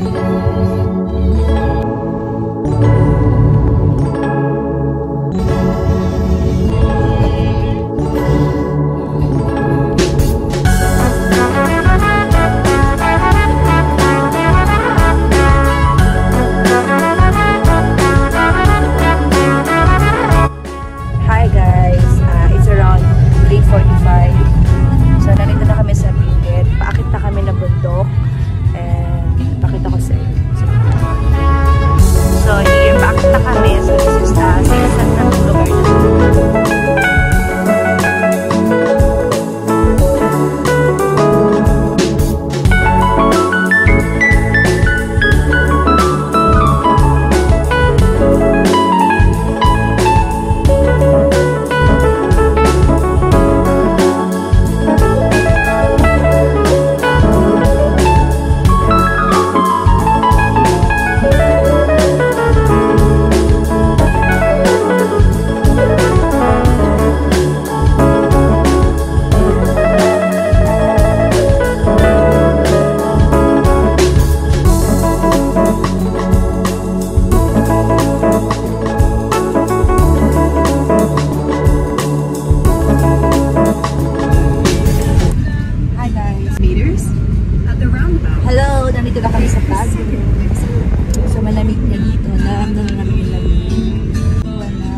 Hi So malamig na dito. Naramdaman namin yung lamig.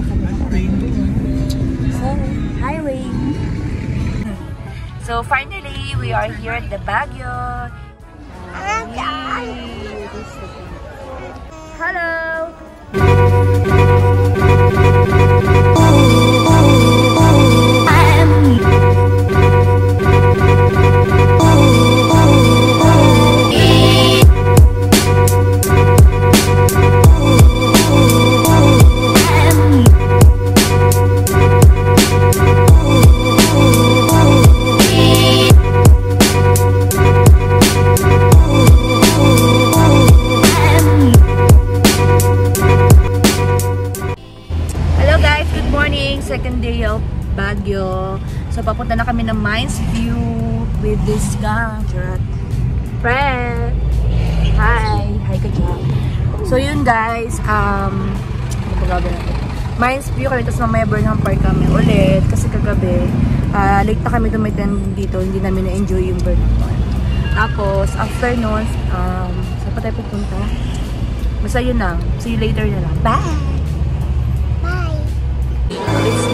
Kami So, highway. So finally, we are here at the Baguio. Hello! So papunta na kami ng Mines View with this gang. Charot. Friend. Hi. Hi ka dyan. So yun guys, um, ano ba gagawin natin? Mines View kami, tapos mamaya Burnham Park kami ulit. Kasi kagabi, ah, late na kami dumitan dito, hindi namin na-enjoy yung Burnham Park. Tapos, after nun, um, saan pa tayo pupunta? Basta yun lang. See you later na lang. Bye! Let's eat,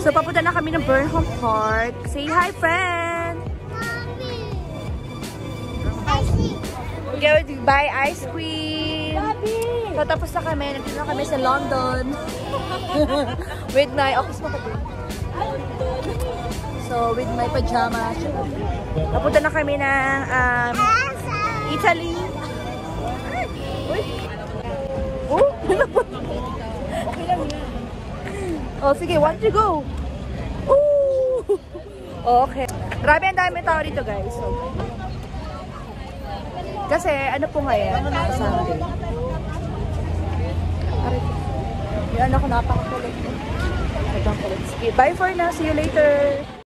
So, papunta na kami ng Burnham Park. Say hi, friend! Go buy ice cream. So, tapos na kami. Nandito na kami sa London. with my office mo pati. So, with my pajamas. Papunta na kami ng um, Italy. Uy! Oh! oh, sige. One to go. Okay. Grabe ang dami tao dito, guys. So, kasi, ano po ngayon? Sunday. Aray ko. Yan ako, napakakulit. Sige, bye for now. See you later.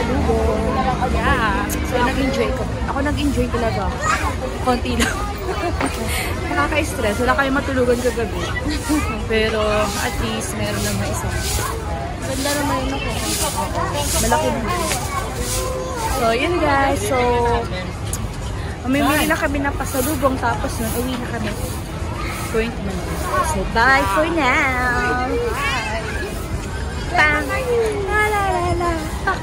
Na sa Lugo. Yeah. So, nag-enjoy ko. Ako nag-enjoy talaga. Konti lang. Nakaka-stress. Wala kayong matulugan kagabi. Pero, at least, meron naman isa. Ganda naman yun ako. Malaki naman. So, yun guys. So, mamimili na kami ng pasalubong tapos nun, uwi na kami. Going to. So, bye for now. Bye. Pang. Hi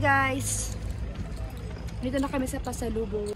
guys! Dito na kami sa pasalubong.